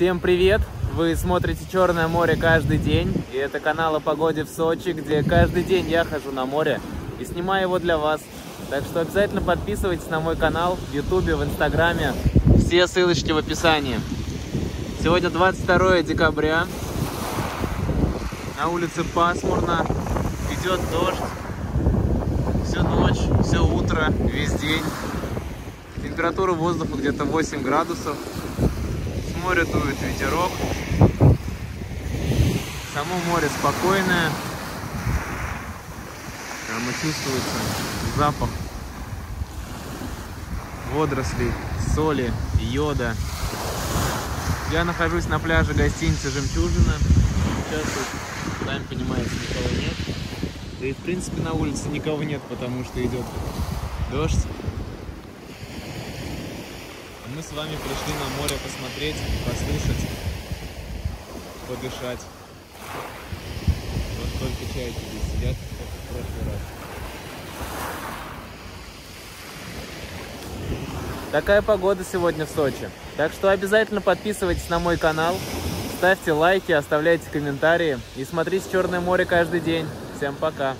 Всем привет! Вы смотрите Черное море каждый день, и это канал о погоде в Сочи, где каждый день я хожу на море и снимаю его для вас. Так что обязательно подписывайтесь на мой канал в Ютубе, в Инстаграме. Все ссылочки в описании. Сегодня 22 декабря. На улице пасмурно, идет дождь. Всю ночь, все утро, весь день. Температура воздуха где-то 8 градусов. С моря дует ветерок. Само море спокойное. Прямо чувствуется запах водорослей, соли, йода. Я нахожусь на пляже гостиницы «Жемчужина». Сейчас тут, сами понимаете, никого нет. Да и в принципе на улице никого нет, потому что идет дождь. Мы с вами пришли на море посмотреть, послушать, подышать. Вот только чайки здесь сидят, как в прошлый раз. Такая погода сегодня в Сочи. Так что обязательно подписывайтесь на мой канал, ставьте лайки, оставляйте комментарии и смотрите Черное море каждый день. Всем пока!